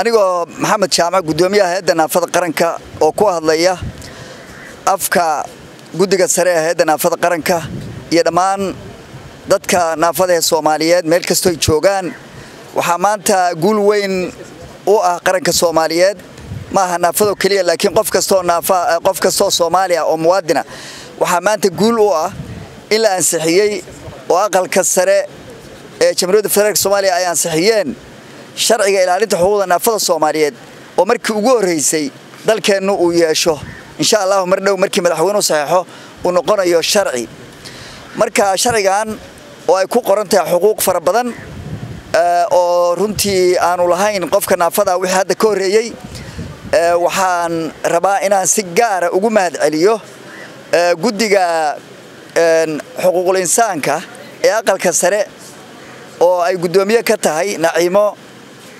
anigoo maxamed jaamac hay'adda naafada qaranka oo ku hadlaya afka guddiga sare ee hay'adda naafada qaranka iyo dhammaan dadka naafada ee soomaaliyeed meel kastoo ay joogaan. Waxaa maanta guul weyn u ah qaranka soomaaliyeed. Ma aha naafado keliya laakiin qof kastoo qof kastoo soomaaliya oo muwaadina. Waxaa maanta guul u ah in la ansixiyey oo aqalka sare ee jamhuuriyadda federaalk soomaaliya ay ansixiyeen sharciga ilaalinta xuquuqda naafada soomaaliyeed oo markii ugu horreysay dalkeennu uu yeesho. Insha allahu mar dhow markii madaxweynuhu saxeexo uu noqonayo sharci. Marka sharcigan oo ay ku qoran tahay xuquuq fara badan oo runtii aanu lahayn qofka naafada wixii hadda ka horreeyey waxaan rabaa inaan si gaara ugu mahad celiyo guddiga xuquuqul insaanka ee aqalka sare oo ay guddoomiye ka tahay naciimo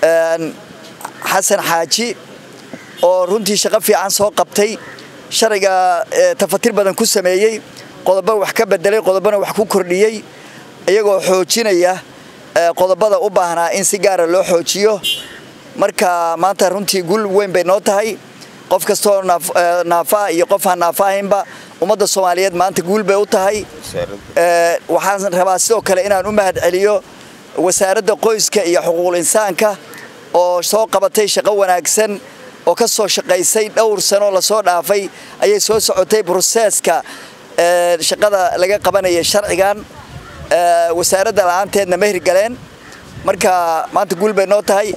xasan xaaji oo runtii shaqo fiican soo qabtay sharciga tafatir badan ku sameeyey qodobo wax ka bedelay qodobona wax ku kordhiyey iyagoo xoojinaya qodobada u baahnaa in si gaara loo xoojiyo. Marka maanta runtii guul weyn bay noo tahay. Qof kastoo naafaa iyo qof aan naafa ahaynba ummadda soomaaliyeed maanta guul bay u tahay. Waxaan rabaa sidoo kale inaan u mahad celiyo wasaaradda qoyska iyo xuquuqul insaanka oo soo qabatay shaqo wanaagsan oo ka soo shaqaysay dhowr sano la soo dhaafay ayay soo socotay broseeska shaqada laga qabanaya sharcigan wasaaradda la'aanteedna ma hirgaleen marka maanta guul bay noo tahay